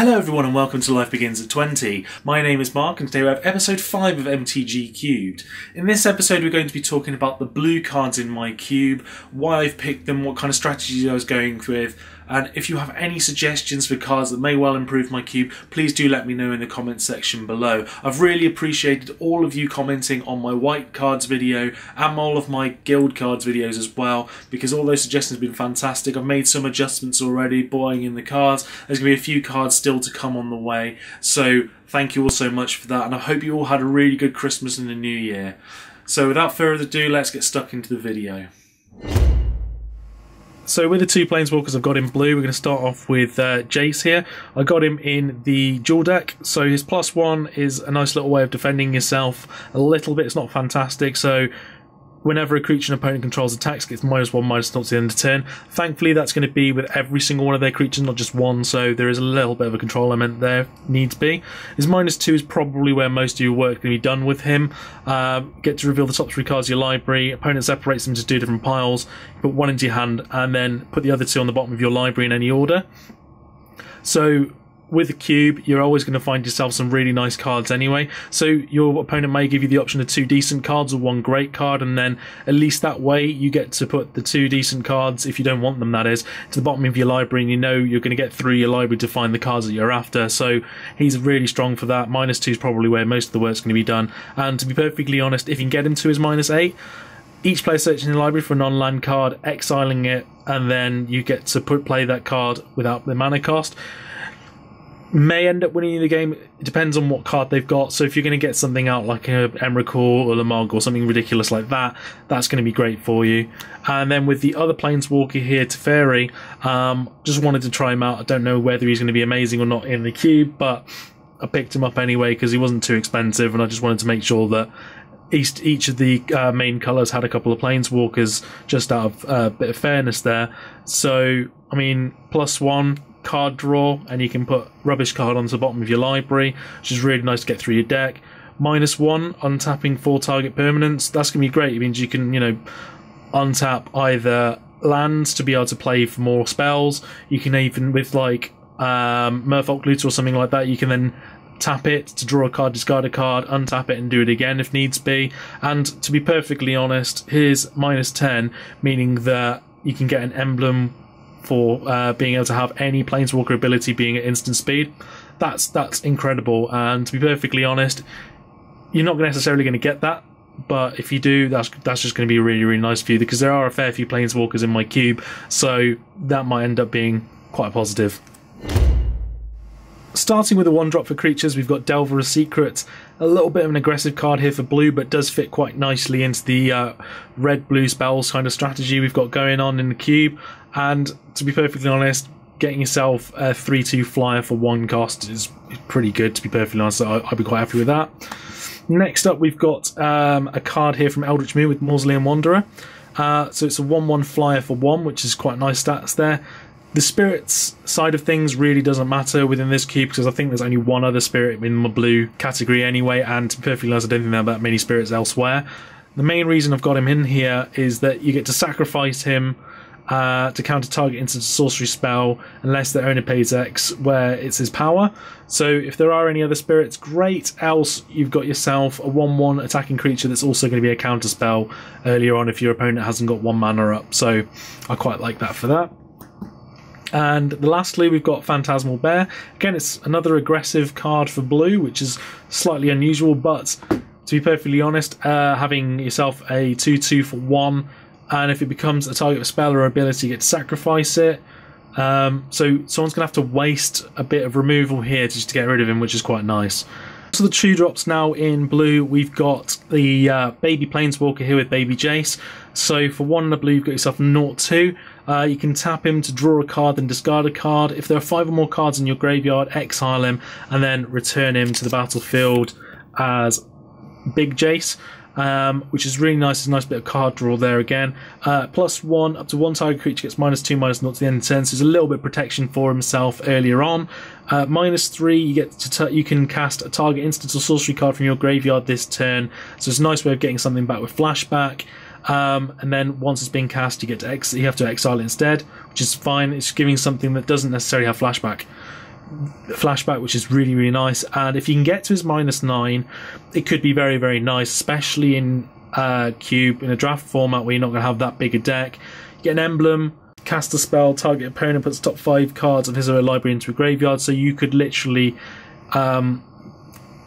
Hello everyone and welcome to Life Begins at 20. My name is Mark and today we have episode 5 of MTG Cubed. In this episode we're going to be talking about the blue cards in my cube, why I've picked them, what kind of strategies I was going with, and if you have any suggestions for cards that may well improve my cube, please do let me know in the comments section below. I've really appreciated all of you commenting on my white cards video and all of my guild cards videos as well, because all those suggestions have been fantastic. I've made some adjustments already, buying in the cards. There's going to be a few cards still to come on the way, so thank you all so much for that, and I hope you all had a really good Christmas and a New Year. So without further ado, let's get stuck into the video. So with the two Planeswalkers I've got in blue, we're going to start off with uh, Jace here. I got him in the dual deck, so his plus one is a nice little way of defending yourself a little bit. It's not fantastic, so whenever a creature an opponent controls attacks, gets minus one, minus not to the end of turn. Thankfully, that's going to be with every single one of their creatures, not just one, so there is a little bit of a control element there, needs to be. His minus two is probably where most of your work can be done with him. Uh, get to reveal the top three cards of your library, opponent separates them into two different piles, put one into your hand, and then put the other two on the bottom of your library in any order. So with a cube, you're always going to find yourself some really nice cards anyway. So your opponent may give you the option of two decent cards or one great card, and then at least that way you get to put the two decent cards, if you don't want them, that is, to the bottom of your library, and you know you're going to get through your library to find the cards that you're after. So he's really strong for that. Minus two is probably where most of the work's going to be done. And to be perfectly honest, if you can get him to his minus eight, each player searching the library for a non-land card, exiling it, and then you get to put play that card without the mana cost may end up winning the game. It depends on what card they've got. So if you're going to get something out like a Emrakul or Ulamog or something ridiculous like that, that's going to be great for you. And then with the other Planeswalker here, Teferi, um, just wanted to try him out. I don't know whether he's going to be amazing or not in the cube, but I picked him up anyway because he wasn't too expensive, and I just wanted to make sure that each each of the uh, main colours had a couple of planeswalkers just out of a uh, bit of fairness there. So I mean, plus one card draw, and you can put rubbish card onto the bottom of your library, which is really nice to get through your deck. Minus one, untapping four target permanents. That's gonna be great. It means you can, you know, untap either lands to be able to play for more spells. You can even with like um, Merfolk Looter or something like that. You can then tap it to draw a card, discard a card, untap it, and do it again if needs be. And to be perfectly honest, here's minus 10, meaning that you can get an emblem for uh, being able to have any planeswalker ability being at instant speed. That's that's incredible. And to be perfectly honest, you're not necessarily going to get that. But if you do, that's that's just going to be really really nice for you because there are a fair few planeswalkers in my cube, so that might end up being quite positive. Starting with a one drop for creatures, we've got Delver of Secret. A little bit of an aggressive card here for blue, but does fit quite nicely into the uh, red blue spells kind of strategy we've got going on in the cube. And to be perfectly honest, getting yourself a 3 2 flyer for one cost is pretty good, to be perfectly honest. So I'd be quite happy with that. Next up, we've got um, a card here from Eldritch Moon with Mausoleum Wanderer. Uh, so it's a 1 1 flyer for 1, which is quite nice stats there. The spirits side of things really doesn't matter within this cube because I think there's only one other spirit in the blue category anyway, and to be perfectly honest, I don't think there are that many spirits elsewhere. The main reason I've got him in here is that you get to sacrifice him uh, to counter target instant sorcery spell unless the owner pays X, where it's his power. So if there are any other spirits, great. Else, you've got yourself a 1 1 attacking creature that's also going to be a counter spell earlier on if your opponent hasn't got one mana up. So I quite like that for that. And lastly, we've got Phantasmal Bear. Again, it's another aggressive card for blue, which is slightly unusual, but to be perfectly honest, uh, having yourself a 2 2 for 1, and if it becomes a target of a spell or ability, you get to sacrifice it. Um, so someone's going to have to waste a bit of removal here just to get rid of him, which is quite nice. So the two drops now in blue, we've got the uh, Baby Planeswalker here with Baby Jace. So for one the blue, you've got yourself a 0-2. Uh, you can tap him to draw a card, then discard a card. If there are five or more cards in your graveyard, exile him, and then return him to the battlefield as Big Jace. Um, which is really nice. It's a nice bit of card draw there again. Uh, plus one, up to one target creature gets minus two, minus naught to the end of turn. So there's a little bit of protection for himself earlier on. Uh, minus three, you get to you can cast a target instant or sorcery card from your graveyard this turn. So it's a nice way of getting something back with flashback. Um, and then once it's been cast, you get to ex- you have to exile it instead, which is fine. It's giving something that doesn't necessarily have flashback. flashback, which is really, really nice. And if you can get to his minus nine, it could be very, very nice, especially in uh, Cube, in a draft format where you're not going to have that big a deck. You get an emblem, cast a spell, target opponent puts top five cards of his or her library into a graveyard, so you could literally um,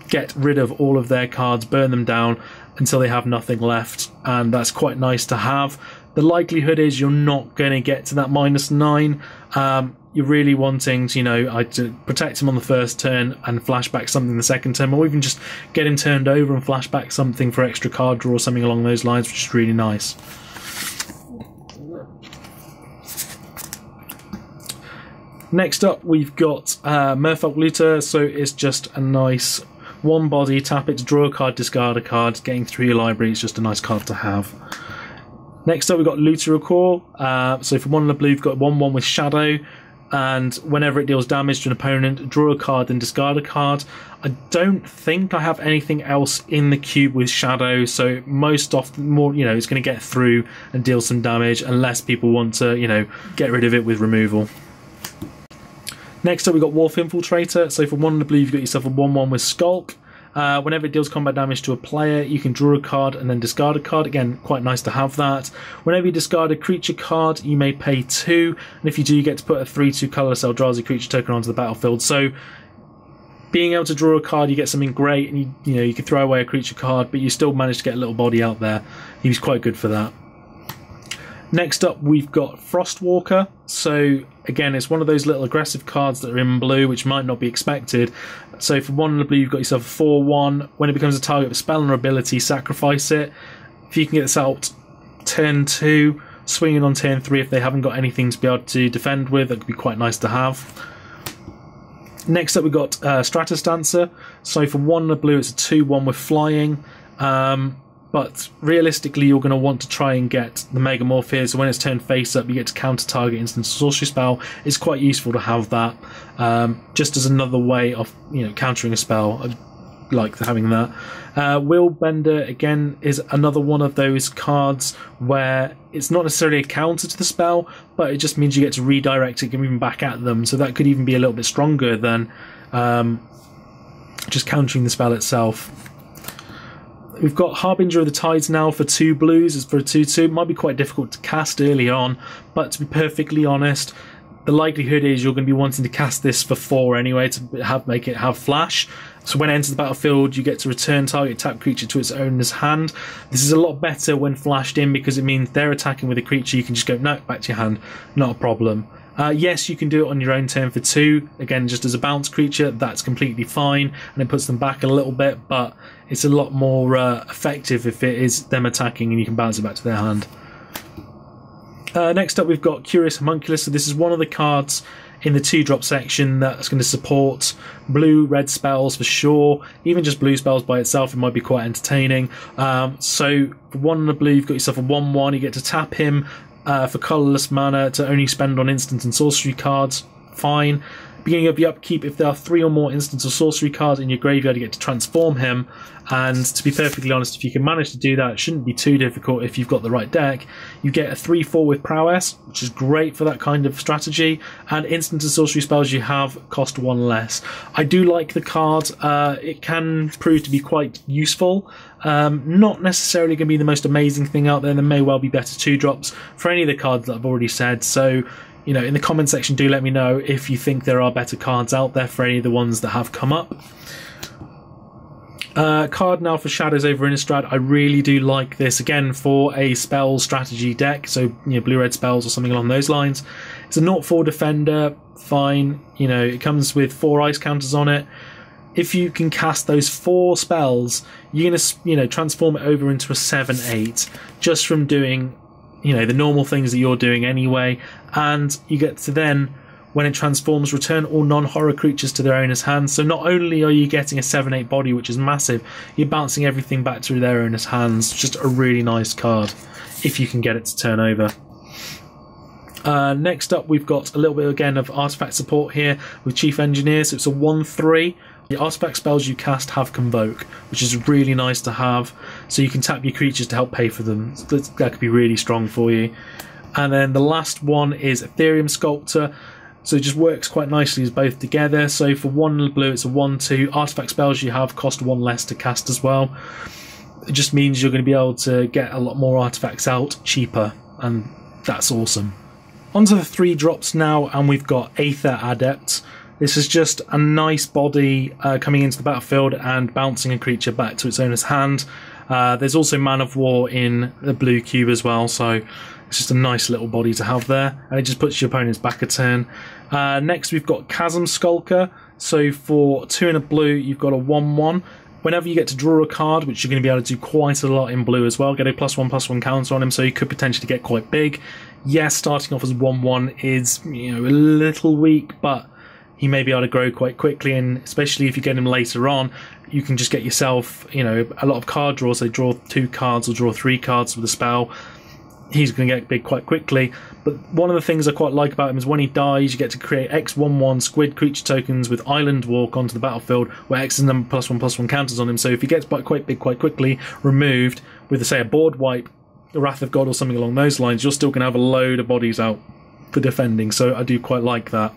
get rid of all of their cards, burn them down until they have nothing left, and that's quite nice to have. The likelihood is you're not going to get to that minus nine. Um, you're really wanting to, you know, to protect him on the first turn and flashback something the second turn, or even just get him turned over and flashback something for extra card draw or something along those lines, which is really nice. Next up, we've got uh, Merfolk Looter, so it's just a nice one body, tap it to draw a card, discard a card, getting through your library is just a nice card to have. Next up, we've got Looter il-Kor. Uh, so for one in the blue, you've got 1 1 with Shadow, and whenever it deals damage to an opponent, draw a card and discard a card. I don't think I have anything else in the cube with Shadow, so most often, more you know, it's going to get through and deal some damage unless people want to, you know, get rid of it with removal. Next up, we've got Wharf Infiltrator. So for one the blue, you've got yourself a 1 1 with Skulk. Uh, whenever it deals combat damage to a player, you can draw a card and then discard a card. Again, quite nice to have that. Whenever you discard a creature card, you may pay two, and if you do, you get to put a 3-2 colorless Eldrazi creature token onto the battlefield. So, being able to draw a card, you get something great, and you you know you can throw away a creature card, but you still manage to get a little body out there. He was quite good for that. Next up, we've got Frostwalker. So again, it's one of those little aggressive cards that are in blue, which might not be expected. So for one in the blue, you've got yourself a 4-1. When it becomes a target of a spell or ability, sacrifice it. If you can get this out turn 2, swinging on turn 3 if they haven't got anything to be able to defend with, that could be quite nice to have. Next up, we've got uh, Stratus Dancer. So for one in the blue, it's a 2-1 with flying. Um, but realistically, you're going to want to try and get the Megamorph here. So when it's turned face up, you get to counter target instant sorcery spell. It's quite useful to have that, um, just as another way of you know countering a spell. I like having that. Uh, Willbender again is another one of those cards where it's not necessarily a counter to the spell, but it just means you get to redirect it even back at them. So that could even be a little bit stronger than um, just countering the spell itself. We've got Harbinger of the Tides now for two blues, as for a 2 2. Might be quite difficult to cast early on, but to be perfectly honest, the likelihood is you're going to be wanting to cast this for four anyway to have make it have flash. So when it enters the battlefield, you get to return target tap creature to its owner's hand. This is a lot better when flashed in because it means they're attacking with a creature. You can just go no back to your hand, not a problem. Uh, yes, you can do it on your own turn for two. Again, just as a bounce creature, that's completely fine, and it puts them back a little bit. But it's a lot more uh, effective if it is them attacking and you can bounce it back to their hand. Uh, next up, we've got Curious Homunculus. So this is one of the cards in the two drop section that's going to support blue, red spells for sure. Even just blue spells by itself, it might be quite entertaining. Um, so one in the blue, you've got yourself a one-one. You get to tap him uh, for colorless mana to only spend on instant and sorcery cards. Fine. Beginning of the upkeep, if there are three or more instant or sorcery cards in your graveyard, you get to transform him. And to be perfectly honest, if you can manage to do that, it shouldn't be too difficult if you've got the right deck. You get a 3 4 with prowess, which is great for that kind of strategy. And instant and sorcery spells you have cost one less. I do like the card, uh, it can prove to be quite useful. Um, not necessarily going to be the most amazing thing out there. There may well be better two drops for any of the cards that I've already said. So, you know, in the comment section, do let me know if you think there are better cards out there for any of the ones that have come up. Uh, card now for Shadows over Innistrad. I really do like this again for a spell strategy deck, so you know blue red spells or something along those lines. It's a not 4 defender, fine. You know it comes with four ice counters on it. If you can cast those four spells, you're gonna you know transform it over into a seven eight just from doing you know the normal things that you're doing anyway, and you get to then when it transforms, return all non-horror creatures to their owner's hands. So not only are you getting a 7-8 body, which is massive, you're bouncing everything back to their owner's hands. Just a really nice card, if you can get it to turn over. Uh, next up, we've got a little bit again of artifact support here with Chief Engineer. So it's a 1-3. The artifact spells you cast have Convoke, which is really nice to have. So you can tap your creatures to help pay for them. That could be really strong for you. And then the last one is Etherium Sculptor. So it just works quite nicely as both together. So for one blue, it's a 1 2. Artifact spells you have cost one less to cast as well. It just means you're going to be able to get a lot more artifacts out cheaper, and that's awesome. Onto the three drops now, and we've got Aether Adept. This is just a nice body uh, coming into the battlefield and bouncing a creature back to its owner's hand. Uh, there's also Man-o'-War in the blue cube as well, so it's just a nice little body to have there, and it just puts your opponent's back a turn. Uh, next, we've got Chasm Skulker. So for two and a blue, you've got a 1 1. Whenever you get to draw a card, which you're going to be able to do quite a lot in blue as well, get a plus one plus one counter on him, so you could potentially get quite big. Yes, starting off as 1 1 is you know a little weak, but he may be able to grow quite quickly, and especially if you get him later on, you can just get yourself, you know, a lot of card draws. So draw two cards or draw three cards with a spell. He's going to get big quite quickly. But one of the things I quite like about him is when he dies, you get to create X11 squid creature tokens with Island Walk onto the battlefield, where X is number plus one plus one counters on him. So if he gets quite big quite quickly, removed with, say, a board wipe, a Wrath of God, or something along those lines, you're still going to have a load of bodies out for defending. So I do quite like that.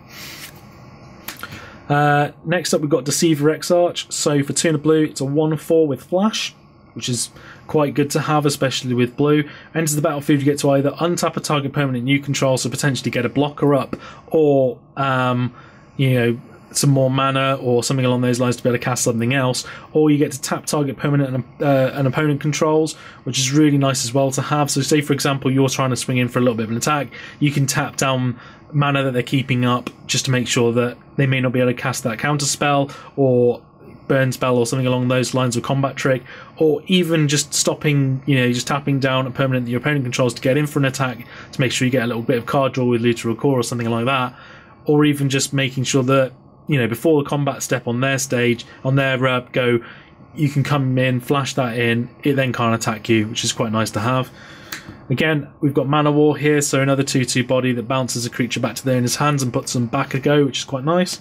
Uh, next up, we've got Deceiver Exarch. So for two and a blue, it's a 1 4 with Flash, which is quite good to have, especially with blue. Enters the battlefield, you get to either untap a target permanent you control, so potentially get a blocker up, or, um, you know, some more mana or something along those lines to be able to cast something else, or you get to tap target permanent and uh, an opponent controls, which is really nice as well to have. So, say for example, you're trying to swing in for a little bit of an attack, you can tap down mana that they're keeping up just to make sure that they may not be able to cast that counter spell or burn spell or something along those lines of combat trick, or even just stopping, you know, just tapping down a permanent that your opponent controls to get in for an attack to make sure you get a little bit of card draw with Looter il-Kor or something like that, or even just making sure that, you know, before the combat step on their stage, on their uh, go, you can come in, flash that in, it then can't attack you, which is quite nice to have. Again, we've got Man-o'-War here, so another 2-2 body that bounces a creature back to there in his hands and puts them back a go, which is quite nice.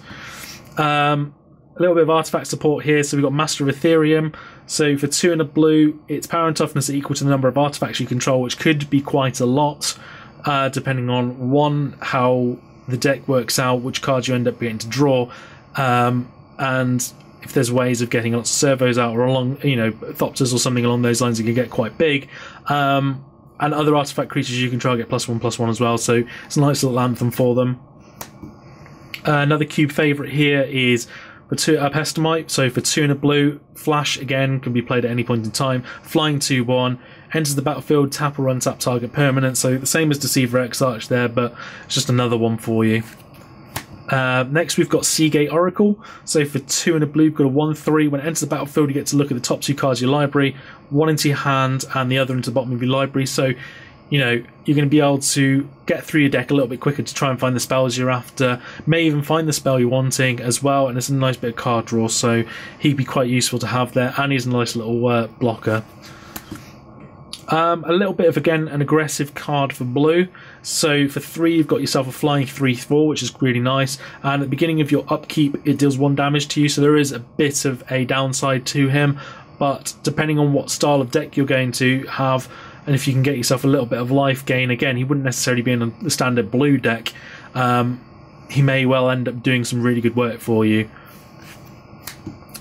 Um, a little bit of artifact support here, so we've got Master of Etherium. So for two and a blue, its power and toughness are equal to the number of artifacts you control, which could be quite a lot, uh, depending on one, how the deck works out, which cards you end up getting to draw, um, and if there's ways of getting lots of servos out or along, you know, Thopters or something along those lines, it can get quite big. Um, and other artifact creatures you control get plus one plus one as well. So it's a nice little anthem for them. Uh, another cube favourite here is for two uh, Pestermite. So for two and a blue, Flash again can be played at any point in time. Flying two one enters the battlefield, tap or untap target permanent. So the same as Deceiver X Exarch there, but it's just another one for you. Uh, next, we've got Sea Gate Oracle. So for two and a blue, you've got a 1 3. When it enters the battlefield, you get to look at the top two cards of your library, one into your hand and the other into the bottom of your library. So, you know, you're going to be able to get through your deck a little bit quicker to try and find the spells you're after. May even find the spell you're wanting as well. And it's a nice bit of card draw, so he'd be quite useful to have there. And he's a nice little uh, blocker. Um, a little bit of again an aggressive card for blue. So for three, you've got yourself a flying three-four, which is really nice. And at the beginning of your upkeep, it deals one damage to you. So there is a bit of a downside to him, but depending on what style of deck you're going to have, and if you can get yourself a little bit of life gain, again, he wouldn't necessarily be in the standard blue deck. Um, he may well end up doing some really good work for you.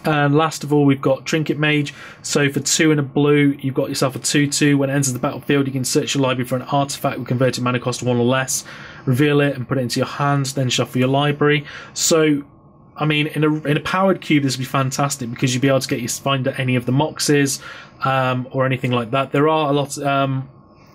And last of all, we've got Trinket Mage. So for two and a blue, you've got yourself a 2-2. When it enters the battlefield, you can search your library for an artifact with converted mana cost one or less, reveal it and put it into your hands, then shuffle your library. So I mean, in a in a powered cube, this would be fantastic because you'd be able to get you find any of the moxes um, or anything like that. There are a lot um,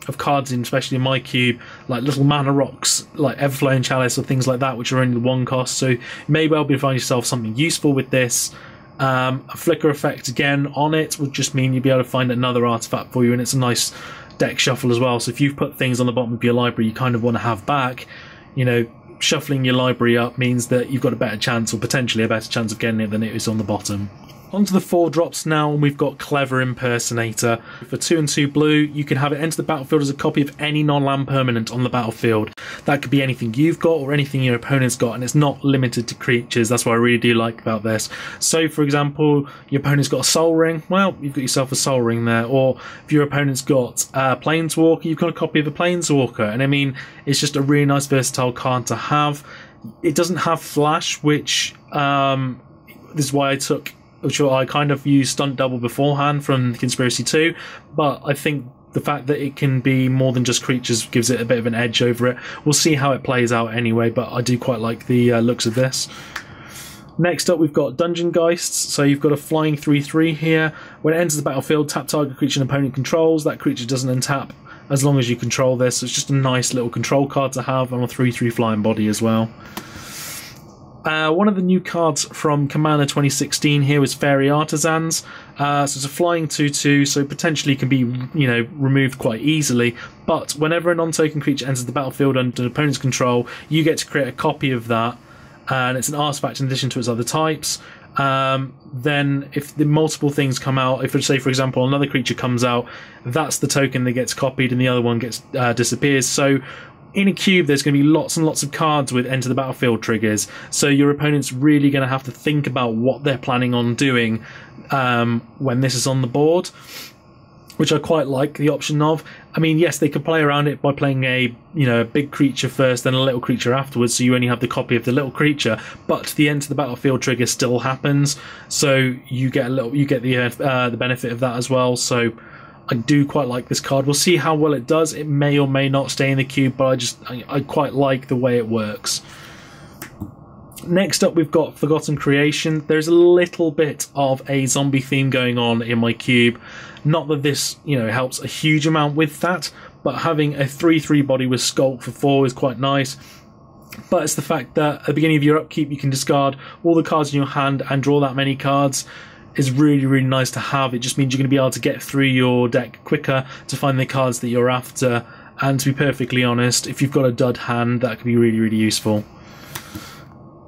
of cards in, especially in my cube, like little mana rocks, like Everflowing Chalice or things like that, which are only one cost. So you may well be find yourself something useful with this. Um, a flicker effect again on it would just mean you'd be able to find another artifact for you, and it's a nice deck shuffle as well. So if you've put things on the bottom of your library you kind of want to have back, you know, shuffling your library up means that you've got a better chance, or potentially a better chance of getting it than it is on the bottom. Onto the four drops now, and we've got Clever Impersonator. For two and two blue, you can have it enter the battlefield as a copy of any non-land permanent on the battlefield. That could be anything you've got or anything your opponent's got, and it's not limited to creatures. That's what I really do like about this. So, for example, your opponent's got a Sol Ring. Well, you've got yourself a Sol Ring there. Or if your opponent's got a Planeswalker, you've got a copy of a Planeswalker. And I mean, it's just a really nice versatile card to have It doesn't have flash, which um, this is why I took, which I kind of used stunt double beforehand from Conspiracy Two, but I think the fact that it can be more than just creatures gives it a bit of an edge over it. We'll see how it plays out anyway, but I do quite like the uh, looks of this. Next up, we've got Dungeon Geists. So you've got a flying 3 3 here. When it enters the battlefield, tap target creature an opponent controls. That creature doesn't untap as long as you control this. So it's just a nice little control card to have on a 3 3 flying body as well. Uh, one of the new cards from Commander 2016 here was Faerie Artisans. Uh, so it's a flying 2-2, so potentially can be you know removed quite easily. But whenever a non-token creature enters the battlefield under an opponent's control, you get to create a copy of that, and it's an artifact in addition to its other types. Um, then if the multiple things come out, if say for example another creature comes out, that's the token that gets copied, and the other one gets uh, disappears. So in a cube, there's going to be lots and lots of cards with enter the battlefield triggers. So your opponent's really going to have to think about what they're planning on doing um, when this is on the board, which I quite like the option of. I mean, yes, they could play around it by playing a you know a big creature first, then a little creature afterwards, so you only have the copy of the little creature. But the enter the battlefield trigger still happens, so you get a little you get the uh, the benefit of that as well. So I do quite like this card. We'll see how well it does. It may or may not stay in the cube, but I just I, I quite like the way it works. Next up, we've got Forgotten Creation. There's a little bit of a zombie theme going on in my cube. Not that this, you know, helps a huge amount with that, but having a 3-3 body with Skulk for 4 is quite nice. But it's the fact that at the beginning of your upkeep, you can discard all the cards in your hand and draw that many cards is really, really nice to have. It just means you're going to be able to get through your deck quicker to find the cards that you're after. And to be perfectly honest, if you've got a dud hand, that could be really, really useful.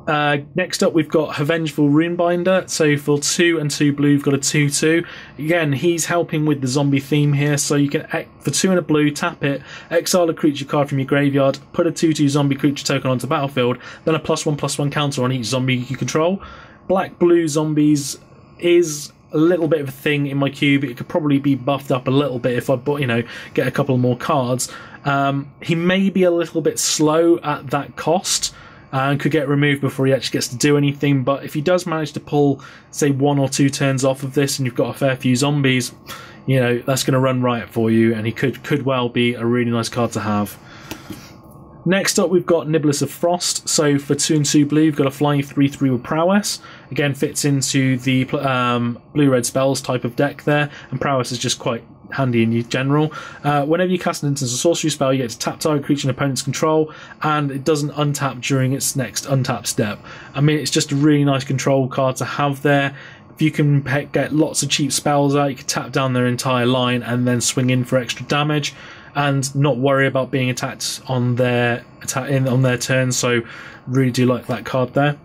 Uh, next up, we've got Havengul Runebinder. So for two and two blue, we've got a two-two. Again, he's helping with the zombie theme here. So you can for two and a blue, tap it, exile a creature card from your graveyard, put a two-two zombie creature token onto the battlefield, then a plus one plus one counter on each zombie you control. Black blue zombies is a little bit of a thing in my cube. It could probably be buffed up a little bit if I, you know, get a couple more cards. Um, he may be a little bit slow at that cost and could get removed before he actually gets to do anything. But if he does manage to pull, say, one or two turns off of this, and you've got a fair few zombies, you know that's going to run riot for you, and he could could well be a really nice card to have. Next up, we've got Niblis of Frost. So for 2 and 2 blue, you've got a flying 3 3 with prowess. Again, fits into the um, blue red spells type of deck there, and prowess is just quite handy in general. Uh, whenever you cast an instance or sorcery spell, you get to tap target creature in opponent's control, and it doesn't untap during its next untap step. I mean, it's just a really nice control card to have there. If you can get lots of cheap spells out, you can tap down their entire line and then swing in for extra damage and not worry about being attacked on their attack in on their turn. So really do like that card there.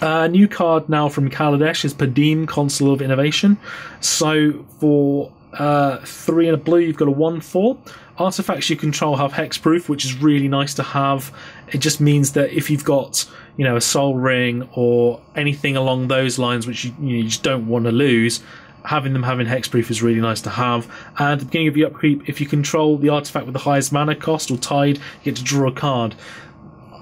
A uh, new card now from Kaladesh is Padeem, Consul of Innovation. So for uh, three and a blue, you've got a one four. Artifacts you control have hexproof, which is really nice to have. It just means that if you've got you know a Sol Ring or anything along those lines, which you, you just don't want to lose, having them having hexproof is really nice to have. And at the beginning of your upkeep, if you control the artifact with the highest mana cost or tide, you get to draw a card.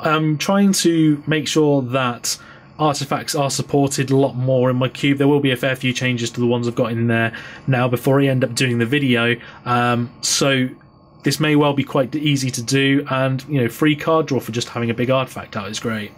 I'm trying to make sure that artifacts are supported a lot more in my cube. There will be a fair few changes to the ones I've got in there now before I end up doing the video. Um, so this may well be quite easy to do, and you know, free card draw for just having a big artifact out is great.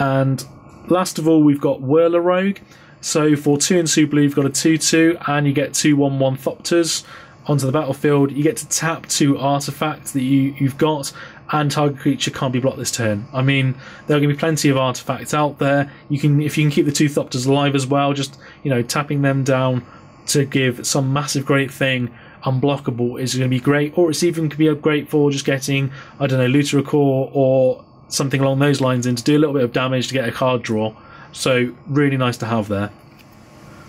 And last of all, we've got Whirler Rogue. So for 2 and 2 blue, you've got a 2 2, and you get 2 1 1 Thopters onto the battlefield. You get to tap two artifacts that you, you've got, and target creature can't be blocked this turn. I mean, there are going to be plenty of artifacts out there. You can, if you can keep the two Thopters alive as well, just you know, tapping them down to give some massive great thing unblockable is going to be great. Or it's even could be great for just getting, I don't know, Looter il-Kor or something along those lines in to do a little bit of damage to get a card draw. So really nice to have there.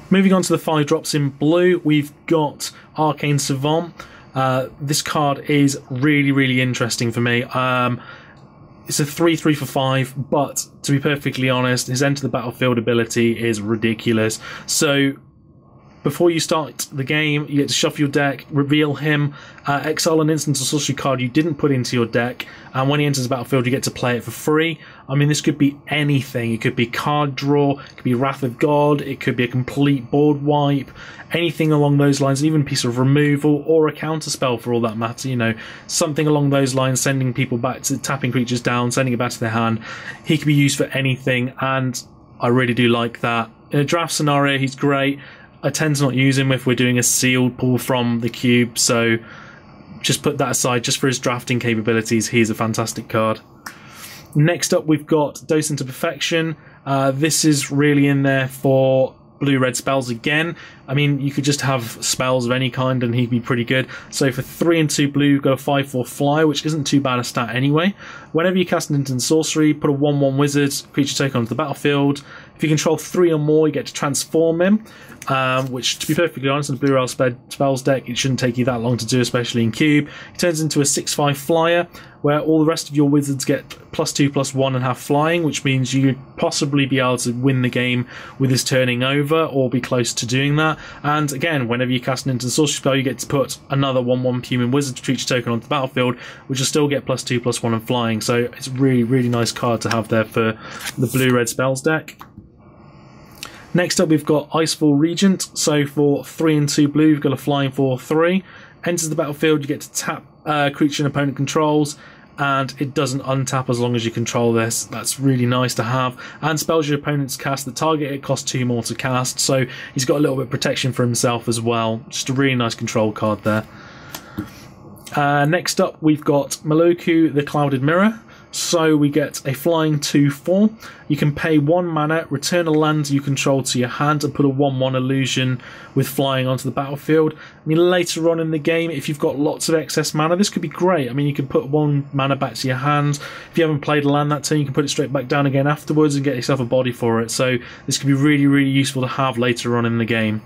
Moving on to the five drops in blue, we've got Arcane Savant. Uh, this card is really, really interesting for me. Um, it's a 3 3 for 5, but to be perfectly honest, his enter the battlefield ability is ridiculous. So, before you start the game, you get to shuffle your deck, reveal him, uh, exile an instant or sorcery card you didn't put into your deck, and when he enters the battlefield, you get to play it for free. I mean, this could be anything. It could be card draw, it could be Wrath of God, it could be a complete board wipe, anything along those lines, even a piece of removal or a counter spell for all that matter. You know, something along those lines, sending people back to tapping creatures down, sending it back to their hand. He can be used for anything, and I really do like that. In a draft scenario, he's great. I tend to not use him if we're doing a sealed pull from the cube, so just put that aside. Just for his drafting capabilities, he's a fantastic card. Next up, we've got Docent of Perfection. Uh, this is really in there for blue red spells again. I mean, you could just have spells of any kind and he'd be pretty good. So for 3 and 2 blue, go 5 4 fly, which isn't too bad a stat anyway. Whenever you cast an instant sorcery, put a 1 1 wizard creature token onto the battlefield. If you control 3 or more, you get to transform him. Um, which, to be perfectly honest, in the Blue Red Spells deck, it shouldn't take you that long to do, especially in Cube. It turns into a 6 5 flyer, where all the rest of your wizards get plus 2 plus 1 and have flying, which means you could possibly be able to win the game with his turning over or be close to doing that. And again, whenever you cast an instant sorcery spell, you get to put another 1 1 human wizard creature token onto the battlefield, which will still get plus 2 plus 1 and flying. So it's really, really nice card to have there for the Blue Red Spells deck. Next up, we've got Icefall Regent. So for 3 and 2 blue, you've got a flying for 3. Enters the battlefield, you get to tap uh, creature an opponent controls, and it doesn't untap as long as you control this. That's really nice to have. And spells your opponent's cast the target, it costs 2 more to cast, so he's got a little bit of protection for himself as well. Just a really nice control card there. Uh, next up, we've got Meloku, the Clouded Mirror. So we get a flying 2-4. You can pay 1 mana, return a land you control to your hand, and put a 1-1 illusion with flying onto the battlefield. I mean, later on in the game, if you've got lots of excess mana, this could be great. I mean, you can put 1 mana back to your hand. If you haven't played a land that turn, you can put it straight back down again afterwards and get yourself a body for it. So this could be really, really useful to have later on in the game.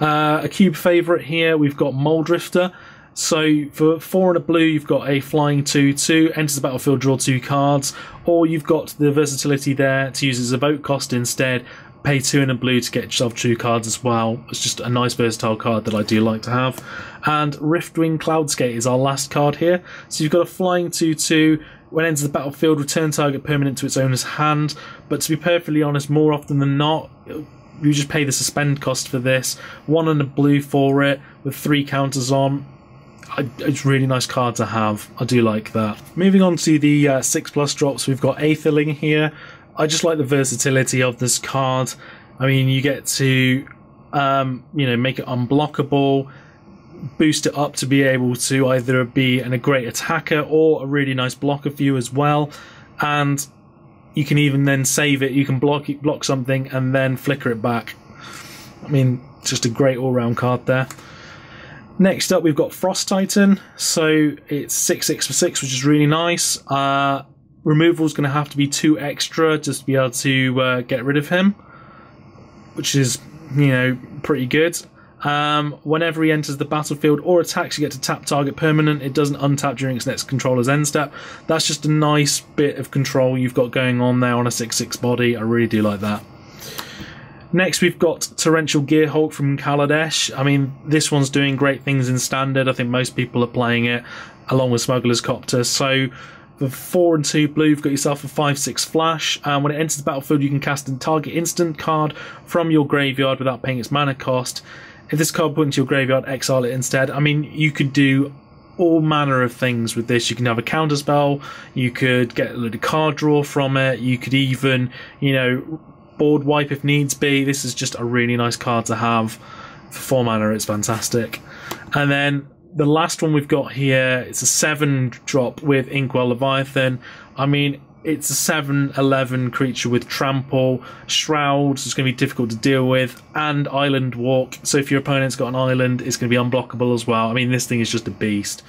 Uh, a cube favourite here, we've got Mulldrifter. So for four and a blue, you've got a flying 2 2, enters the battlefield, draw two cards, or you've got the versatility there to use as a vote cost instead. Pay two and a blue to get yourself two cards as well. It's just a nice versatile card that I do like to have. And Riftwing Cloudskate is our last card here. So you've got a flying 2 2. When enters the battlefield, return target permanent to its owner's hand. But to be perfectly honest, more often than not, you just pay the suspend cost for this. One and a blue for it, with three counters on it's really nice card to have. I do like that. Moving on to the uh, 6 plus drops, we've got Aetherling here. I just like the versatility of this card. I mean, you get to, um, you know, make it unblockable, boost it up to be able to either be an, a great attacker or a really nice blocker for you as well. And you can even then save it. You can block it, block something and then flicker it back. I mean, just a great all-round card there. Next up, we've got Frost Titan. So it's 6 6 for 6, which is really nice. Uh, removal is going to have to be 2 extra just to be able to uh, get rid of him, which is, you know, pretty good. Um, whenever he enters the battlefield or attacks, you get to tap target permanent. It doesn't untap during its next controller's end step. That's just a nice bit of control you've got going on there on a 6 6 body. I really do like that. Next, we've got Torrential Gearhulk from Kaladesh. I mean, this one's doing great things in standard. I think most people are playing it along with Smuggler's Copter. So, for 4 and 2 blue, you've got yourself a 5 6 flash. And when it enters the battlefield, you can cast a target instant card from your graveyard without paying its mana cost. If this card put into your graveyard, exile it instead. I mean, you could do all manner of things with this. You can have a counter spell, you could get a little card draw from it, you could even, you know, board wipe if needs be. This is just a really nice card to have. For 4 mana, it's fantastic. And then the last one we've got here, it's a 7 drop with Inkwell Leviathan. I mean, it's a 7 11 creature with Trample, Shroud, so it's going to be difficult to deal with, and Island Walk. So if your opponent's got an island, it's going to be unblockable as well. I mean, this thing is just a beast.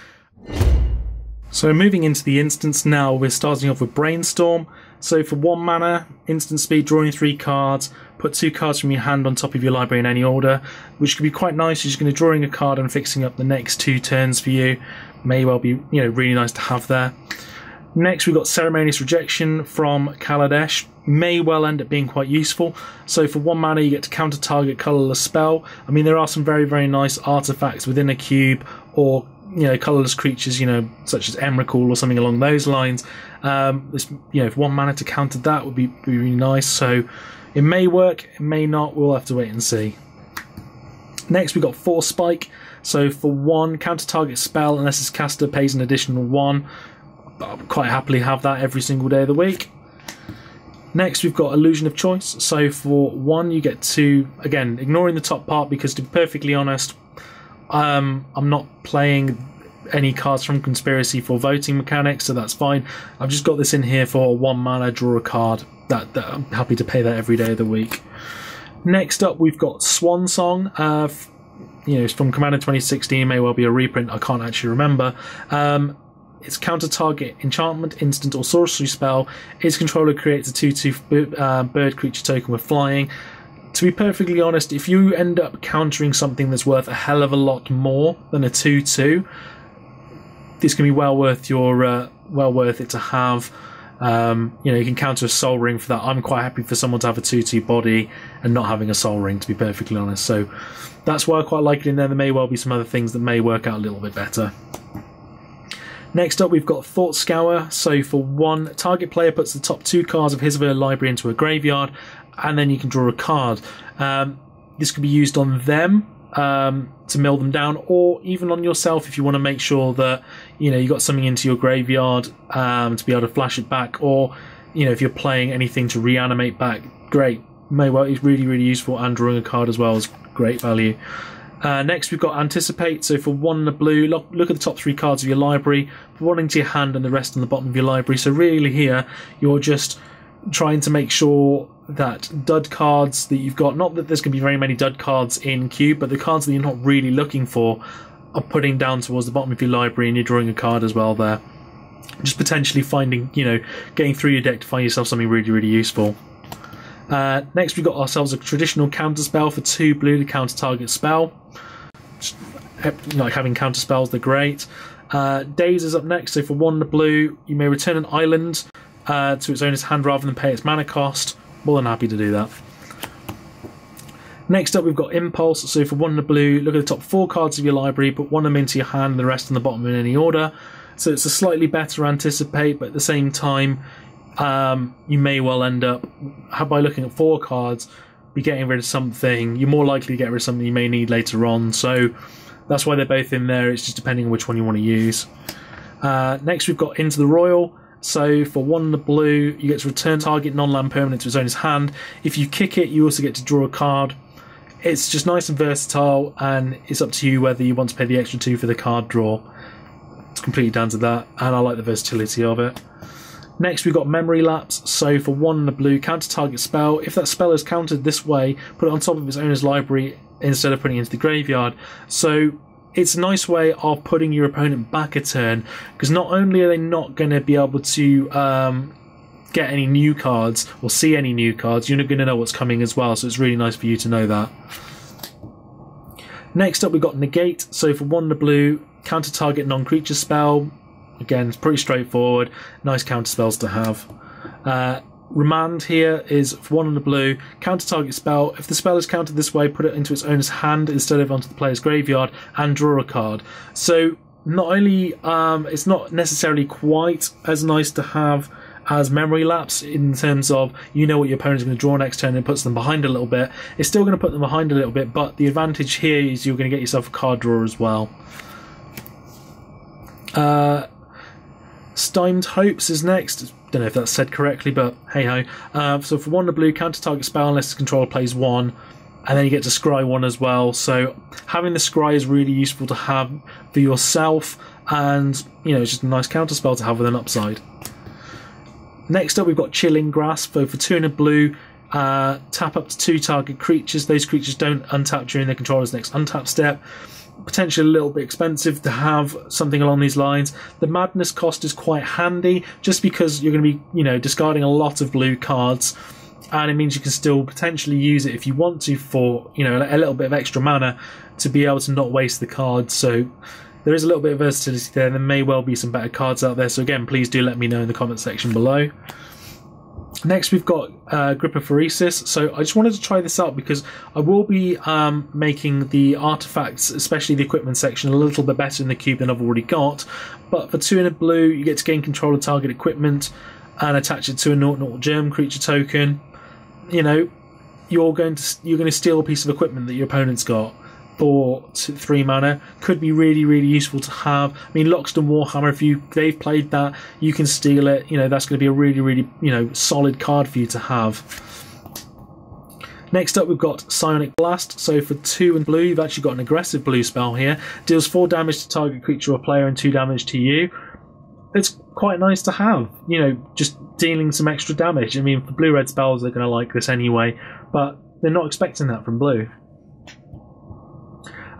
So moving into the instance now, we're starting off with Brainstorm. So for one mana, instant speed, drawing three cards, put two cards from your hand on top of your library in any order, which could be quite nice. You're just going to drawing a card and fixing up the next two turns for you. May well be, you know, really nice to have there. Next, we've got Ceremonious Rejection from Kaladesh. May well end up being quite useful. So, for one mana, you get to counter target colorless spell. I mean, there are some very, very nice artifacts within a cube or you know colorless creatures, you know, such as Emrakul or something along those lines. Um, this, you know, if one mana to counter that would be, be really nice. So, it may work, it may not. We'll have to wait and see. Next, we've got Force Spike. So for one, counter target spell unless its caster pays an additional one. I'll quite happily have that every single day of the week. Next, we've got Illusion of Choice. So for one, you get to, again, ignoring the top part because to be perfectly honest, um, I'm not playing any cards from Conspiracy for voting mechanics, so that's fine. I've just got this in here for one mana, draw a card. That, that I'm happy to pay that every day of the week. Next up, we've got Swan Song. Uh, you know, it's from Commander 2016. May well be a reprint. I can't actually remember. Um, it's counter target enchantment, instant, or sorcery spell. Its controller creates a 2 2 uh, bird creature token with flying. To be perfectly honest, if you end up countering something that's worth a hell of a lot more than a 2 2, this can be well worth your uh, well worth it to have. Um, you know, you can counter a Sol Ring for that. I'm quite happy for someone to have a 2 2 body and not having a Sol Ring, to be perfectly honest. So that's why I quite like it in there. There may well be some other things that may work out a little bit better. Next up, we've got Thought Scour. So for one, target player puts the top two cards of his or her library into a graveyard, and then you can draw a card. Um, this could be used on them um, to mill them down, or even on yourself if you want to make sure that you know you got something into your graveyard um, to be able to flash it back, or you know if you're playing anything to reanimate back. Great, may well is really really useful, and drawing a card as well is great value. Uh, next, we've got Anticipate. So for one in the blue, look, look, at the top three cards of your library, one into your hand and the rest on the bottom of your library. So really here, you're just trying to make sure that dud cards that you've got, not that there's going to be very many dud cards in Cube, but the cards that you're not really looking for are putting down towards the bottom of your library and you're drawing a card as well there. Just potentially finding, you know, getting through your deck to find yourself something really, really useful. Uh, next, we've got ourselves a traditional counter spell for two blue to counter target spell. Just, like having counter spells, they're great. Uh, Daze is up next, so for one blue, you may return an island uh, to its owner's hand rather than pay its mana cost. More than happy to do that. Next up, we've got Impulse. So for one the blue, look at the top four cards of your library, put one of them into your hand, and the rest on the bottom in any order. So it's a slightly better anticipate, but at the same time, um, you may well end up by looking at four cards, be getting rid of something. You're more likely to get rid of something you may need later on. So that's why they're both in there. It's just depending on which one you want to use. Uh, next, we've got Into the Roil. So for one in the blue, you get to return target non-land permanent to its owner's hand. If you kick it, you also get to draw a card. It's just nice and versatile, and it's up to you whether you want to pay the extra two for the card draw. It's completely down to that, and I like the versatility of it. Next, we've got Memory Lapse. So for one in the blue, counter target spell. If that spell is countered this way, put it on top of its owner's library instead of putting it into the graveyard. So it's a nice way of putting your opponent back a turn because not only are they not going to be able to um, get any new cards or see any new cards, you're not going to know what's coming as well. So it's really nice for you to know that. Next up, we've got Negate. So for one the blue, counter target non creature spell. Again, it's pretty straightforward. Nice counter spells to have. Uh, Remand here is one on the blue, counter target spell. If the spell is countered this way, put it into its owner's hand instead of onto the player's graveyard and draw a card. So not only um, it's not necessarily quite as nice to have as memory lapse in terms of you know what your opponent's going to draw next turn and puts them behind a little bit. It's still going to put them behind a little bit, but the advantage here is you're going to get yourself a card draw as well. Uh, Stymied Hopes is next. Don't know if that's said correctly, but hey ho. Uh, so for one the blue, counter target spell unless the controller plays one, and then you get to scry one as well. So having the scry is really useful to have for yourself, and you know it's just a nice counter spell to have with an upside. Next up, we've got Chilling Grasp. So for two in a blue, uh, tap up to two target creatures. Those creatures don't untap during their controller's next untap step potentially a little bit expensive to have something along these lines. The madness cost is quite handy just because you're going to be, you know, discarding a lot of blue cards and it means you can still potentially use it if you want to for, you know, a little bit of extra mana to be able to not waste the cards. So there is a little bit of versatility there. There may well be some better cards out there. So again, please do let me know in the comment section below. Next, we've got uh, Grip of Phyresis. So I just wanted to try this out because I will be um, making the artifacts, especially the equipment section, a little bit better in the cube than I've already got. But for two in a blue, you get to gain control of target equipment and attach it to a 0 germ creature token. You know, you're going to you're going to steal a piece of equipment that your opponent's got for three mana could be really really useful to have. I mean, Loxodon Warhammer, if you they've played that, you can steal it. You know, that's going to be a really really you know solid card for you to have. Next up, we've got Psionic Blast. So for two and blue, you've actually got an aggressive blue spell here. Deals four damage to target creature or player and two damage to you. It's quite nice to have. You know, just dealing some extra damage. I mean, for blue red spells, they're going to like this anyway, but they're not expecting that from blue.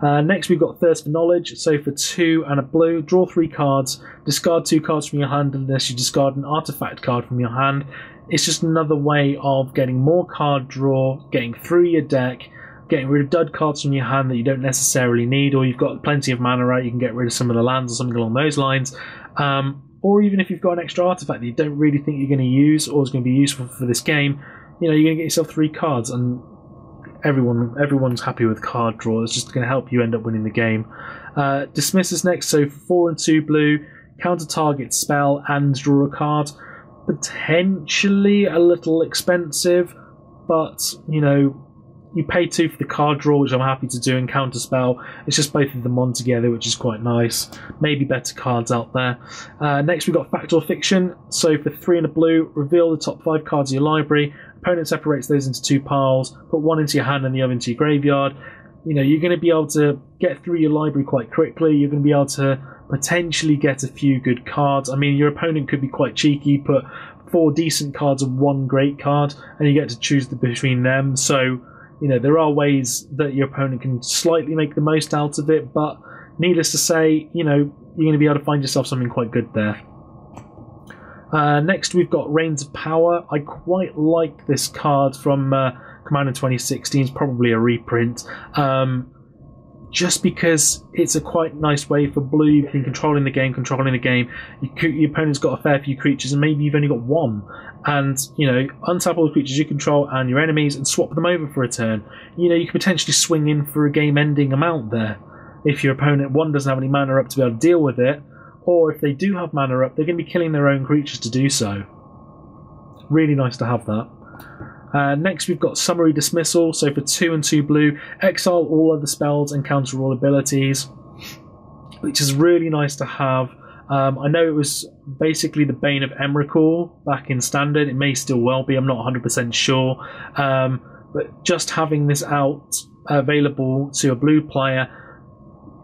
Uh, next, we've got Thirst for Knowledge. So for two and a blue, draw three cards, discard two cards from your hand unless you discard an artifact card from your hand. It's just another way of getting more card draw, getting through your deck, getting rid of dud cards from your hand that you don't necessarily need, or you've got plenty of mana right, you can get rid of some of the lands or something along those lines. Um, or even if you've got an extra artifact that you don't really think you're going to use or is going to be useful for this game, you know, you're going to get yourself three cards and everyone everyone's happy with card draw. It's just going to help you end up winning the game. Uh, dismiss is next, so four and two blue, counter target spell and draw a card. Potentially a little expensive, but you know you pay two for the card draw, which I'm happy to do, and counter spell. It's just both of them on together, which is quite nice. Maybe better cards out there. Uh, next, we've got Fact or Fiction. So for three and a blue, reveal the top five cards of your library. Opponent separates those into two piles. Put one into your hand and the other into your graveyard. You know, you're going to be able to get through your library quite quickly. You're going to be able to potentially get a few good cards. I mean, your opponent could be quite cheeky, put four decent cards and one great card, and you get to choose between them. So, you know, there are ways that your opponent can slightly make the most out of it, but needless to say, you know, you're going to be able to find yourself something quite good there. Uh, next, we've got Reins of Power. I quite like this card from uh, Commander 2016. It's probably a reprint. Um, just because it's a quite nice way for blue. You've been controlling the game, controlling the game. You, your opponent's got a fair few creatures, and maybe you've only got one. And you know, untap all the creatures you control and your enemies, and swap them over for a turn. You know, you could potentially swing in for a game-ending amount there if your opponent one doesn't have any mana up to be able to deal with it, or if they do have mana up, they're going to be killing their own creatures to do so. Really nice to have that. Uh, next, we've got Summary Dismissal. So for two and two blue, exile all other spells and counter all abilities, which is really nice to have. Um, I know it was basically the bane of Emrakul back in Standard. It may still well be. I'm not 100% sure. Um, but just having this out available to a blue player,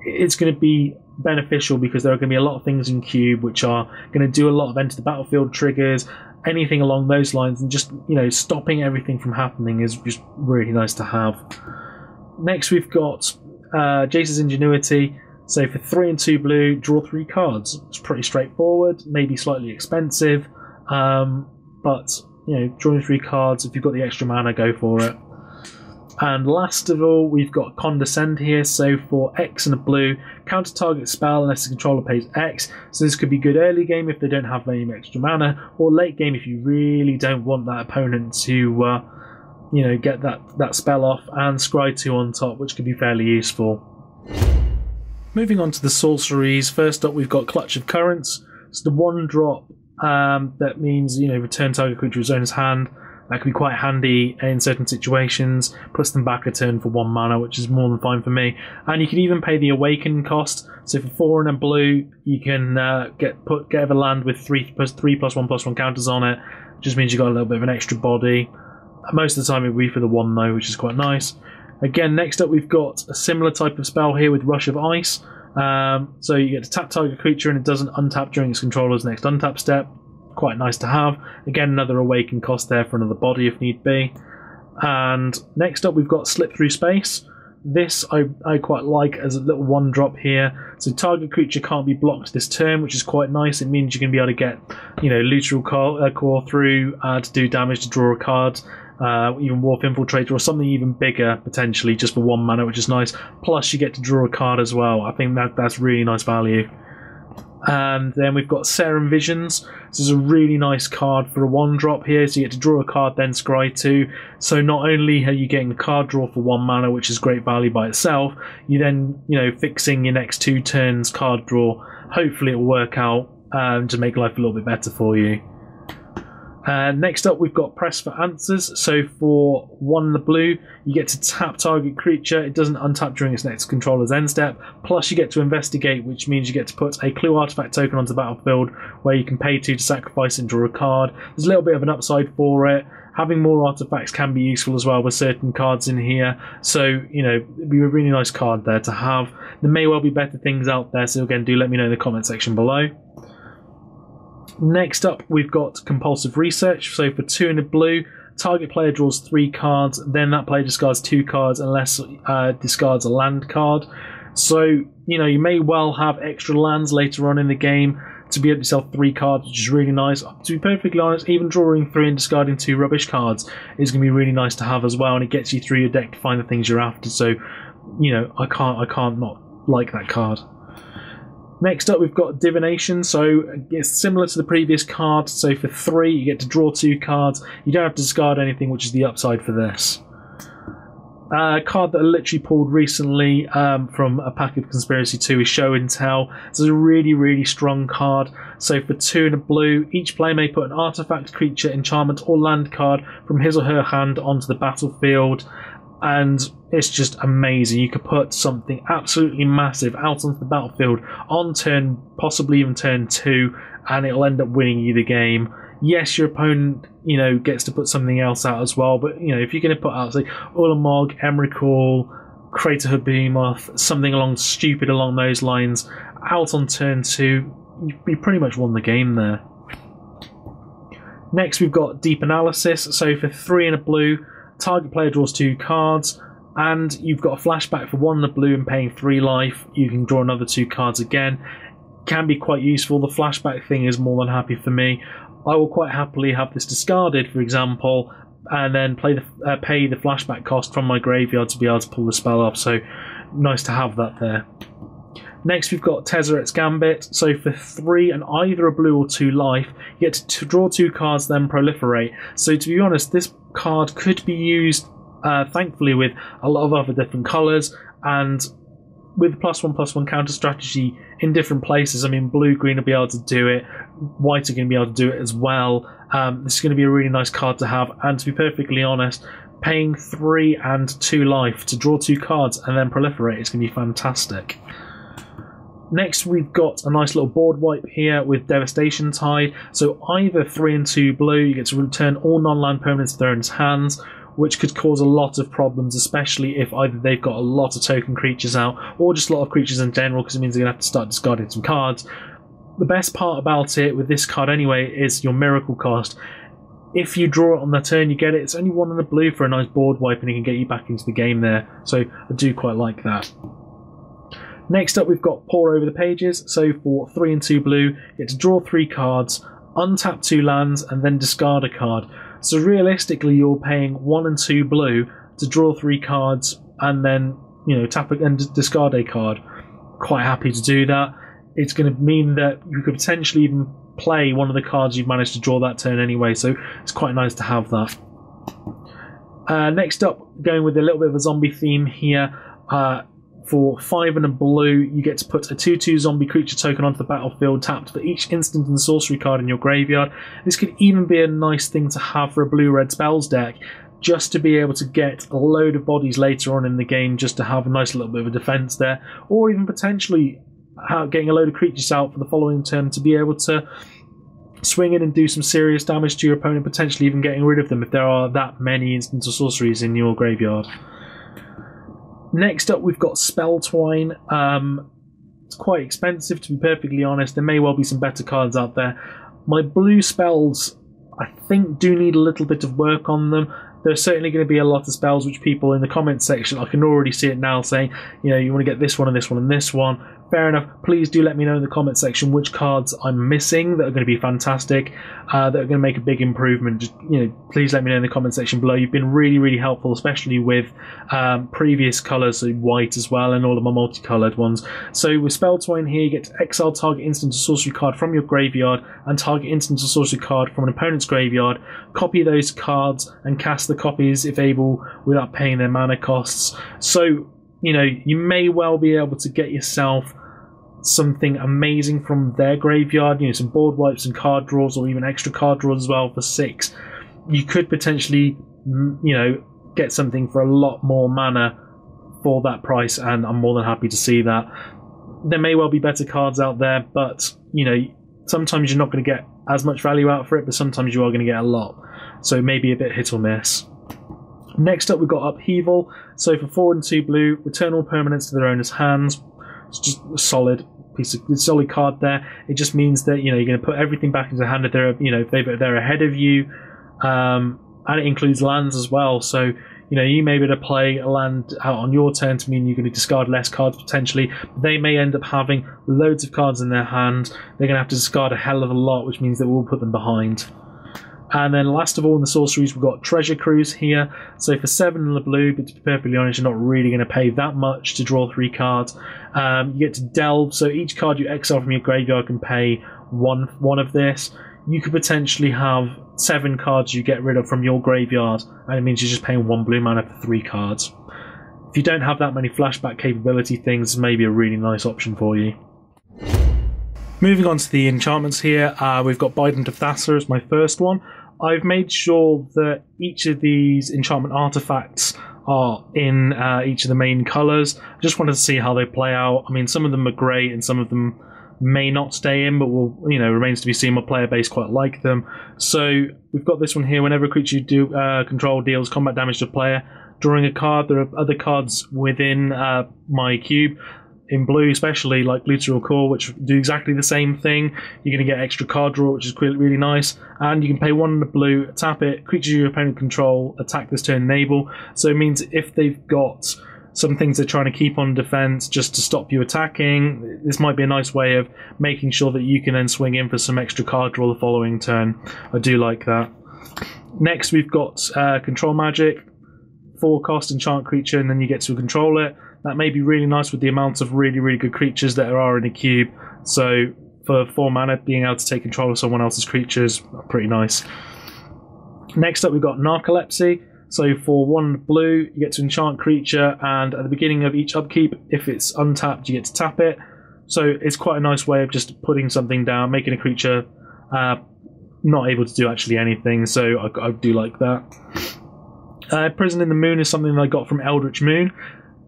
it's going to be beneficial because there are going to be a lot of things in Cube which are going to do a lot of enter the battlefield triggers anything along those lines, and just you know stopping everything from happening is just really nice to have. Next, we've got uh, Jace's Ingenuity. So for three and two blue, draw three cards. It's pretty straightforward, maybe slightly expensive, um, but you know, drawing three cards. If you've got the extra mana, go for it. And last of all, we've got Condescend here. So for X and a blue, counter target spell unless the controller pays X. So this could be good early game if they don't have any extra mana, or late game if you really don't want that opponent to, uh, you know, get that, that spell off and scry 2 on top, which could be fairly useful. Moving on to the sorceries, first up we've got Clutch of Currents. It's the one drop um, that means, you know, return target creature to his owner's hand that can be quite handy in certain situations. Puts them back a turn for one mana, which is more than fine for me. And you can even pay the awaken cost. So for four and a blue, you can uh, get put get a land with three plus three plus one plus one counters on it. Just means you've got a little bit of an extra body. Most of the time, it will be for the one though, which is quite nice. Again, next up we've got a similar type of spell here with Rush of Ice. Um, so you get to tap target creature and it doesn't untap during its controller's next untap step quite nice to have. Again, another awaken cost there for another body if need be. And next up, we've got Slip Through Space. This I, I quite like as a little one drop here. So target creature can't be blocked this turn, which is quite nice. It means you're going to be able to get, you know, Looter il-Kor, uh, core through uh, to do damage to draw a card. Uh, even Wharf Infiltrator, or something even bigger potentially, just for one mana, which is nice. Plus, you get to draw a card as well. I think that that's really nice value. And then we've got Serum Visions. This is a really nice card for a one drop here, so you get to draw a card, then scry two. So not only are you getting a card draw for one mana, which is great value by itself, you then, you know, fixing your next two turns card draw. Hopefully it'll work out um, to make life a little bit better for you. Uh, next up, we've got Press for Answers. So for one in the blue, you get to tap target creature. It doesn't untap during its next controller's end step. Plus, you get to investigate, which means you get to put a clue artifact token onto the battlefield where you can pay two to sacrifice and draw a card. There's a little bit of an upside for it. Having more artifacts can be useful as well with certain cards in here. So, you know, it'd be a really nice card there to have. There may well be better things out there, so again, do let me know in the comment section below. Next up, we've got compulsive research. So for two in a blue, target player draws three cards, then that player discards two cards unless uh, discards a land card. So, you know, you may well have extra lands later on in the game to be able to sell three cards, which is really nice. To be perfectly honest, even drawing three and discarding two rubbish cards is going to be really nice to have as well, and it gets you through your deck to find the things you're after. So, you know, I can't, I can't not like that card. Next up, we've got Divination. So it's similar to the previous card. So for three, you get to draw two cards. You don't have to discard anything, which is the upside for this. A uh, card that I literally pulled recently um, from a pack of Conspiracy 2 is Show and Tell. This is a really, really strong card. So for two and a blue, each player may put an artifact, creature, enchantment, or land card from his or her hand onto the battlefield and it's just amazing. You could put something absolutely massive out onto the battlefield on turn, possibly even turn two, and it'll end up winning you the game. Yes, your opponent, you know, gets to put something else out as well, but you know, if you're going to put out, say, Ulamog, Emrakul, Craterhoof Behemoth, something along stupid along those lines, out on turn two, you pretty much won the game there. Next, we've got Deep Analysis. So for three and a blue, target player draws two cards, and you've got a flashback for one in the blue and paying three life. You can draw another two cards again. Can be quite useful. The flashback thing is more than happy for me. I will quite happily have this discarded, for example, and then play the uh, pay the flashback cost from my graveyard to be able to pull the spell off. So nice to have that there. Next, we've got Tezzeret's Gambit. So for three and either a blue or two life, you get to draw two cards, then proliferate. So to be honest, this card could be used, uh, thankfully, with a lot of other different colours and with plus one plus one counter strategy in different places. I mean, blue green will be able to do it, white are going to be able to do it as well. Um, this is going to be a really nice card to have, and to be perfectly honest, paying three and two life to draw two cards and then proliferate is going to be fantastic. Next, we've got a nice little board wipe here with Devastation Tide. So either 3 and 2 blue, you get to return all non-land permanents to their own hands, which could cause a lot of problems, especially if either they've got a lot of token creatures out, or just a lot of creatures in general, because it means they're going to have to start discarding some cards. The best part about it, with this card anyway, is your Miracle cost. If you draw it on the turn, you get it. It's only one in the blue for a nice board wipe, and it can get you back into the game there. So I do quite like that. Next up, we've got Pore Over the Pages. So for 3 and 2 blue, to draw 3 cards, untap 2 lands, and then discard a card. So realistically, you're paying 1 and 2 blue to draw 3 cards and then, you know, tap and discard a card. Quite happy to do that. It's going to mean that you could potentially even play one of the cards you've managed to draw that turn anyway, so it's quite nice to have that. Uh, next up, going with a little bit of a zombie theme here. Uh, for 5 and a blue, you get to put a 2 2 zombie creature token onto the battlefield tapped for each instant and sorcery card in your graveyard. This could even be a nice thing to have for a blue red spells deck, just to be able to get a load of bodies later on in the game, just to have a nice little bit of a defense there, or even potentially getting a load of creatures out for the following turn to be able to swing in and do some serious damage to your opponent, potentially even getting rid of them if there are that many instant or sorceries in your graveyard. Next up, we've got Spelltwine. Um, it's quite expensive, to be perfectly honest. There may well be some better cards out there. My blue spells, I think, do need a little bit of work on them. There's certainly going to be a lot of spells which people in the comments section, I can already see it now, saying, you know, you want to get this one and this one and this one. Fair enough. Please do let me know in the comment section which cards I'm missing that are going to be fantastic, uh, that are going to make a big improvement. Just, you know, please let me know in the comment section below. You've been really, really helpful, especially with um, previous colours, so white as well, and all of my multicolored ones. So with Spelltwine here, you get to exile target instant or sorcery card from your graveyard and target instant or sorcery card from an opponent's graveyard. Copy those cards and cast the copies if able without paying their mana costs. So you know, you may well be able to get yourself something amazing from their graveyard, you know, some board wipes and card draws, or even extra card draws as well for six. You could potentially, you know, get something for a lot more mana for that price, and I'm more than happy to see that. There may well be better cards out there, but you know, sometimes you're not going to get as much value out for it, but sometimes you are going to get a lot. So maybe a bit hit or miss. Next up, we've got Upheaval. So for 4 and 2 blue, return all permanents to their owner's hands. It's just a solid piece of solid card there. It just means that you know you're going to put everything back into the hand if they're you know if they're ahead of you, um, and it includes lands as well. So you know you may be able to play a land out on your turn to mean you're going to discard less cards potentially. They may end up having loads of cards in their hand. They're going to have to discard a hell of a lot, which means that we'll put them behind. And then last of all in the sorceries, we've got Treasure Cruise here. So for seven in the blue, but to be perfectly honest, you're not really going to pay that much to draw three cards. Um, you get to delve, so each card you exile from your graveyard can pay one one of this. You could potentially have seven cards you get rid of from your graveyard, and it means you're just paying one blue mana for three cards. If you don't have that many flashback capability things, maybe a really nice option for you. Moving on to the enchantments here, uh, we've got Bident of Thassa as my first one. I've made sure that each of these enchantment artifacts are in uh, each of the main colours. I just wanted to see how they play out. I mean, some of them are great and some of them may not stay in, but will you know remains to be seen. My player base quite like them. So we've got this one here. Whenever a creature you do uh, control deals combat damage to a player, drawing a card. There are other cards within uh, my cube in blue, especially like Looter il-Kor, which do exactly the same thing. You're going to get extra card draw, which is really nice, and you can pay one in the blue, tap it, creatures your opponent control, attack this turn, enable. So it means if they've got some things they're trying to keep on defense just to stop you attacking, this might be a nice way of making sure that you can then swing in for some extra card draw the following turn. I do like that. Next, we've got uh, Control Magic, four cost enchant creature, and then you get to control it. That may be really nice with the amount of really, really good creatures that there are in a cube. So for four mana, being able to take control of someone else's creatures, pretty nice. Next up, we've got Narcolepsy. So for one blue, you get to enchant creature, and at the beginning of each upkeep, if it's untapped, you get to tap it. So it's quite a nice way of just putting something down, making a creature uh, not able to do actually anything. So I, I do like that. Uh, Prison in the Moon is something that I got from Eldritch Moon.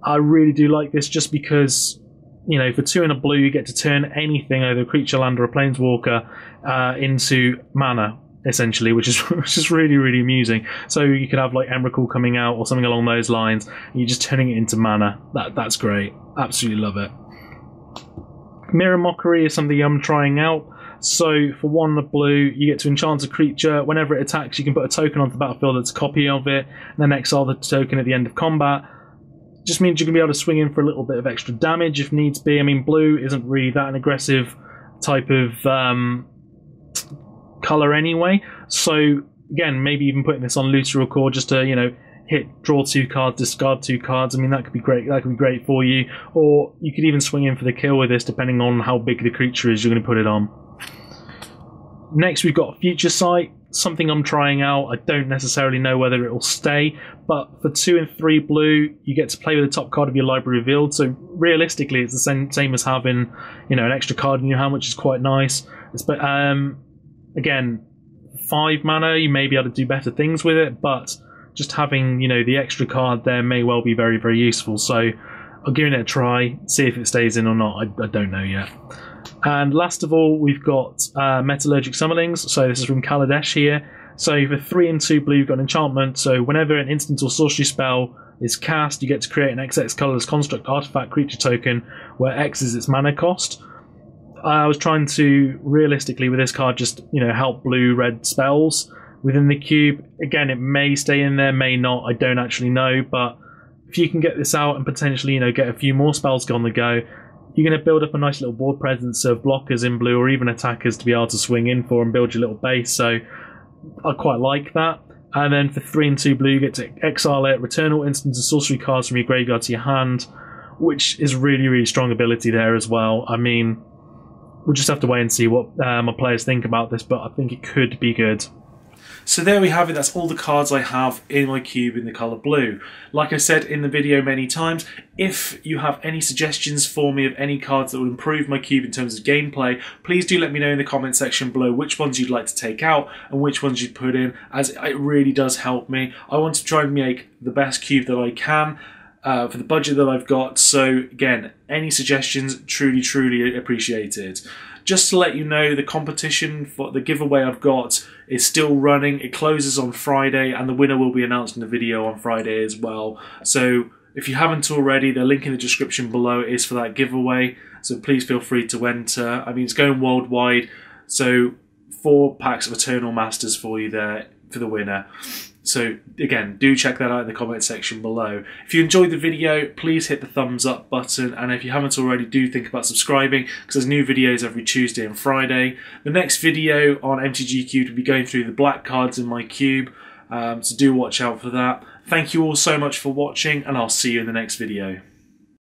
I really do like this just because, you know, for two and a blue, you get to turn anything, either a creature, land, or a planeswalker, uh, into mana, essentially, which is which is really really amusing. So you could have like Emrakul coming out or something along those lines, and you're just turning it into mana. That that's great. Absolutely love it. Mirror Mockery is something I'm trying out. So for one blue, you get to enchant a creature. Whenever it attacks, you can put a token onto the battlefield that's a copy of it, and then exile the token at the end of combat just means you're going to be able to swing in for a little bit of extra damage if needs be. I mean, blue isn't really that an aggressive type of um, color anyway. So again, maybe even putting this on Looter il-Kor just to you know hit draw two cards, discard two cards. I mean, that could be great. That could be great for you. Or you could even swing in for the kill with this, depending on how big the creature is you're going to put it on. Next, we've got Future Sight something I'm trying out. I don't necessarily know whether it will stay, but for two and three blue, you get to play with the top card of your library revealed. So realistically, it's the same same as having you know an extra card in your hand, which is quite nice. but um, again, five mana, you may be able to do better things with it, but just having you know the extra card there may well be very very useful. So I'll give it a try, see if it stays in or not. I, I don't know yet. And last of all, we've got uh, Metallurgic Summonings. So this is from Kaladesh here. So for 3 and 2 blue, you've got an enchantment. So whenever an instant or sorcery spell is cast, you get to create an XX colorless construct artifact creature token where X is its mana cost. I was trying to realistically with this card just you know help blue red spells within the cube. Again, it may stay in there, may not. I don't actually know, but if you can get this out and potentially you know get a few more spells on the go, you're going to build up a nice little board presence of blockers in blue or even attackers to be able to swing in for and build your little base. So I quite like that. And then for 3 and 2 blue, you get to exile it, return all instant and sorcery cards from your graveyard to your hand, which is really, really strong ability there as well. I mean, we'll just have to wait and see what uh, my players think about this, but I think it could be good. So there we have it, that's all the cards I have in my cube in the colour blue. Like I said in the video many times, if you have any suggestions for me of any cards that would improve my cube in terms of gameplay, please do let me know in the comment section below which ones you'd like to take out and which ones you'd put in, as it really does help me. I want to try and make the best cube that I can, uh, for the budget that I've got. So again, any suggestions truly, truly appreciated. Just to let you know, the competition for the giveaway I've got is still running. It closes on Friday, and the winner will be announced in the video on Friday as well. So if you haven't already, the link in the description below is for that giveaway. So please feel free to enter. I mean, it's going worldwide. So four packs of Eternal Masters for you there for the winner. So again, do check that out in the comment section below. If you enjoyed the video, please hit the thumbs up button. And if you haven't already, do think about subscribing because there's new videos every Tuesday and Friday. The next video on MTG Cube will be going through the black cards in my cube. Um, so do watch out for that. Thank you all so much for watching and I'll see you in the next video.